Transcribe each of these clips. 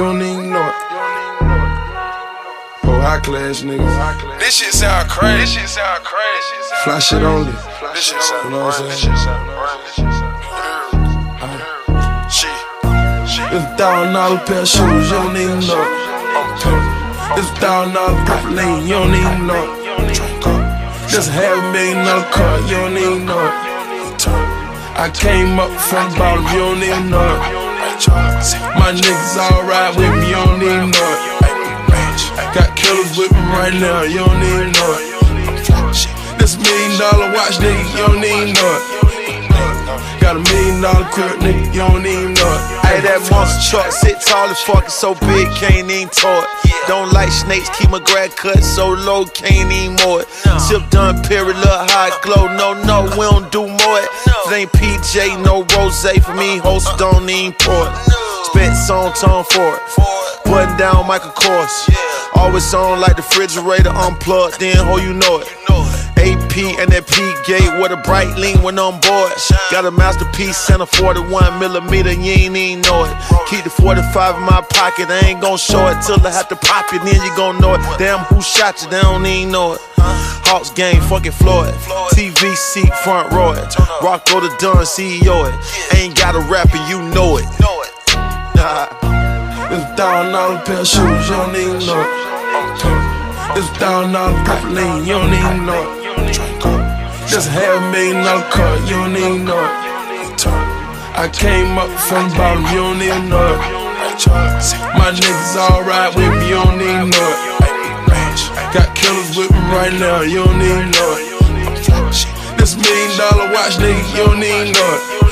you don't even know it. Oh, high class niggas. This shit sound crazy. This shit sound crazy. Fly shit only. This shit sound You know what I'm saying? This shit sound She. She. It's a thousand dollar pair of shoes, you don't even know it. It's a thousand dollar purple lane, you don't even know. Just half a million dollar car, you don't even know. I came up from the bottom, you don't even know. My niggas all ride with me, you don't even know it. Got killers with me right now, you don't even know it. This million dollar watch, nigga, you don't even know it. Got a million dollar crib, nigga, you don't even know it. Hey, that monster truck sit tall as fuck, so big, can't even it. Don't like snakes, keep my grad cut so low, can't even mow it. Tip done, period, look high glow. No, no, we don't do more it. It ain't PJ, no rose for me, host don't even pour it. Spent song tone for it. Button down Michael Kors. Always on like the refrigerator unplugged, then ho, you know it. AP and that P gate with a bright lean when on board. Got a masterpiece a 41 millimeter, you ain't even know it. Keep the 45 in my pocket, I ain't gon' show it till I have to pop it, then you gon' know it. Damn, who shot you? They don't even know it. Hawks game, fucking Floyd. TV seat, front row it. Rocco the Dunn, CEO it. Ain't got a rap and you know it. It's a thousand dollar pair of shoes, you don't even know it. It's a thousand dollar purple lane, you don't even know it. Just a half a million dollar car, you don't even know it. I came up from the bottom, you don't even know it. My niggas ride with me, you don't even know it. Got killers with me right now, you don't even know it. This million dollar watch, nigga, you don't even know it.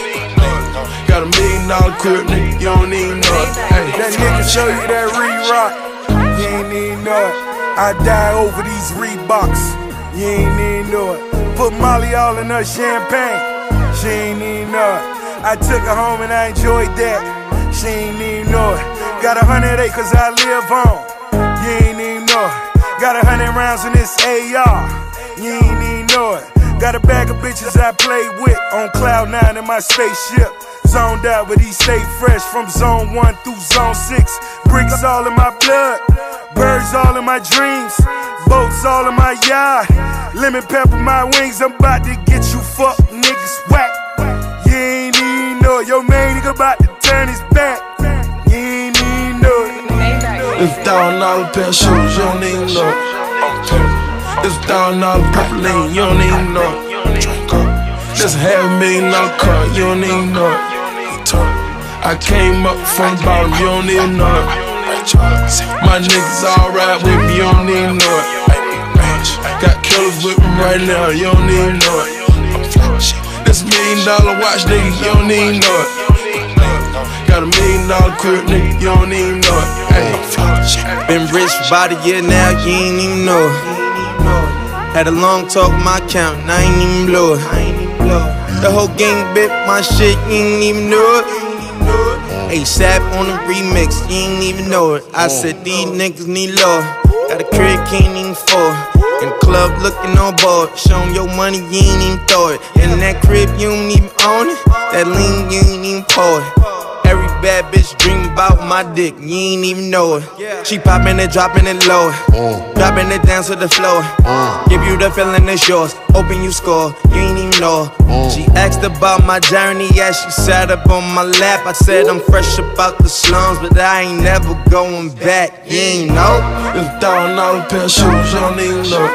Got a million dollar crib, nigga, you don't need it. Hey. That nigga show you that re-rock, you ain't know it. I die over these Reeboks, you ain't need it. Put Molly all in her champagne, she ain't need it. I took her home and I enjoyed that, she ain't need it. Got a hundred acres I live on, you ain't need it. Got a hundred rounds in this AR, you ain't need it. Got a bag of bitches I play with on cloud nine in my spaceship. Zoned out, but he stay fresh from zone one through zone six. Bricks all in my blood, birds all in my dreams, boats all in my yard. Lemon pepper my wings, I'm about to get you fuck niggas whack. You ain't even know your main nigga about to turn his back. You ain't even know it. It's a thousand dollar pair shoes, you don't even know. It's thousand dollar purple you don't even know it. Just a half a million dollar car, you don't even know it. I came up from the bottom, you don't even know it. My niggas all ride with me, you don't even know it. Got killers with me right now, you don't even know it. This million dollar watch, nigga, you don't even know it. Got a million dollar crib, nigga, you don't even know it. Been rich for about a year now, you ain't even know it. Had a long talk my account, and I ain't even blow it. The whole gang bit my shit, you ain't even know it. ASAP on the remix, you ain't even know it. I mm. said these niggas need love. Got a crib, can't even afford. In the club looking on board. Show 'em your money, you ain't even throw it. In that crib, you don't even own it. That lean, you ain't even pour it. Every bad bitch dream about my dick, you ain't even know it. She popping it, dropping it low, mm. dropping it down to the floor. Mm. Give you the feeling it's yours. Open you score, you ain't even know. it. Mm. She asked about my journey as she sat up on my lap. I said I'm fresh about the slums, but I ain't never going back. You ain't know. It's a thousand dollar pair of shoes, you don't even know it.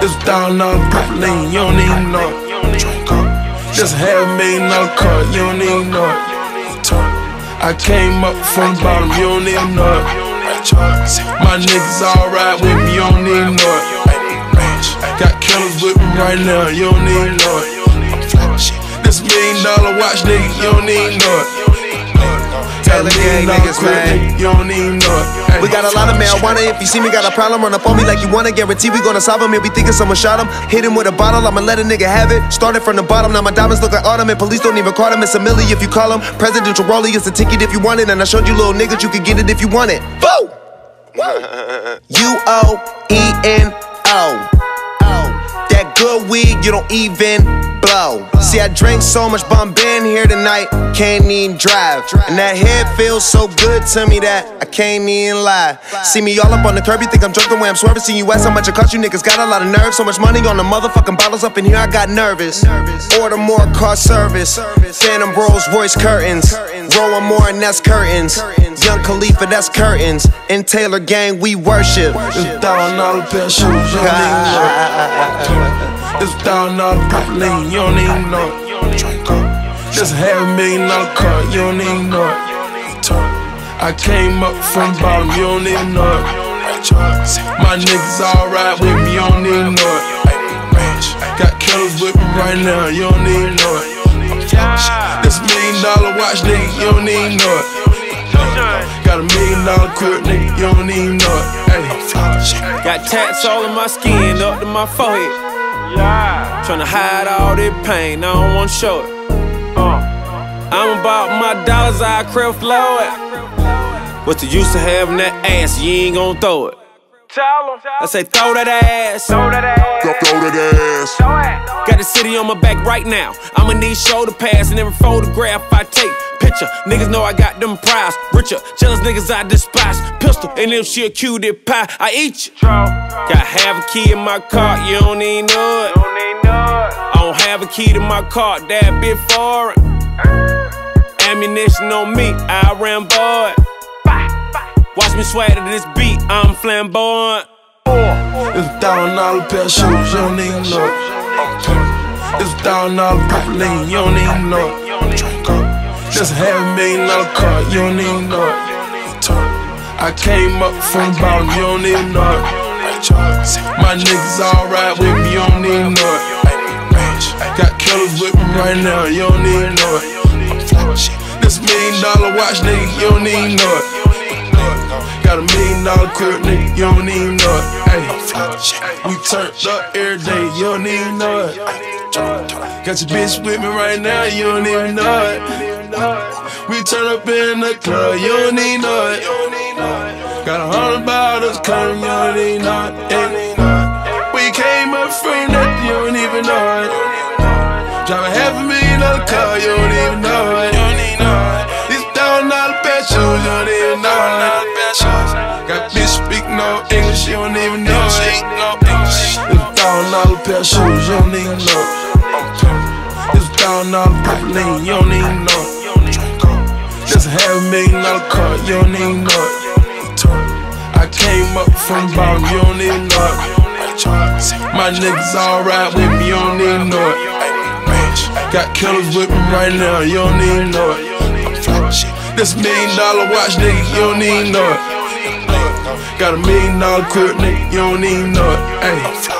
It's a thousand dollar purple lane, you don't even know it. Just a half a million dollar car, you don't even know it. I came up from the bottom, you don't even know it. My niggas all ride with me, you don't even know it. Got killers with me right now, you don't even know it. This million dollar watch, nigga, you don't even know it. Gang niggas, man. you don't even know it. We got a lot of marijuana. If you see me got a problem, run up on me like you wanna. Guarantee we gonna solve him. If we thinking someone shot him, hit him with a bottle. I'ma let a nigga have it. Started from the bottom. Now my diamonds look like autumn, and police don't even call him. It's a milli if you call him. Presidential rollie is a ticket if you want it. And I showed you little niggas, you could get it if you want it. Boo! U O E N weed, you don't even blow. See, I drank so much Bombay in here tonight, can't even drive. And that head feels so good to me that I can't even lie. See me all up on the curb, you think I'm drunk the way I'm swerving. See you ask how much it cost you niggas, got a lot of nerve. So much money on the motherfucking bottles up in here, I got nervous. Order more car service, Phantom Rolls Royce curtains. Rolling more, and that's curtains. Young Khalifa, that's curtains. In Taylor Gang, we worship. It's thousand dollar pair shoes, a thousand dollar lean, you don't even know it. Just half a million dollar car, you don't even know it. I came up from bottom, you don't even know it. My niggas alright with me, you don't even know it. Got killers with me right now, you don't even know it. This million dollar watch, nigga, you don't even know it. Got a million dollar crib, nigga, you don't even know it. Got tats all in my skin, up to my forehead. Tryna hide all this pain, I don't wanna show it. Uh. I'm about my dollars, I crib flow it. What's the use of having that ass? You ain't gon' throw it. I say throw that ass. Throw that ass. Got the city on my back right now. I'ma need shoulder pads and every photograph I take. Picture, niggas know I got them prize. Richer, jealous niggas I despise. Pistol, and if she a cutie pie, I eat you. Got half a key in my car, you don't even know it. I don't have a key to my car, that bit foreign. Ammunition on me, I ran boy. Watch me swag to this beat, I'm flamboyant. It's a thousand dollar pair of shoes, you don't even know it. It's a thousand dollar lean, you don't even know it. Just a million dollar car, you don't even know it. I came up from bottom, you don't even know it. My niggas alright with me, you don't even know it. Got killers with me right now, you don't even know it. This million dollar watch, nigga, you don't even know it. Got a million dollar crib, nigga, you don't even know it. Ay. We turned up every day, you don't even know it. Got your bitch with me right now, you don't even know it. We turn up in the club, you don't even know it. Got a hundred bottles coming, you don't even know it. We came up from nothing, you don't even know it. Drive a half a million dollar car, you don't even know it. These thousand dollar pair shoes, you don't even know it. Got bitch speak no English, you don't even know it. It's a thousand dollar pair of shoes, you don't even know it. It's a thousand dollar lean, you don't even know it. Half million dollar car, you don't even know it. I came up from bottom, you don't even know it. My niggas alright with me, you don't even know it. Got killers with me right now, you don't even know it. This million dollar watch, nigga, you don't even know it. Got a million dollar crib, nigga, you don't even know it.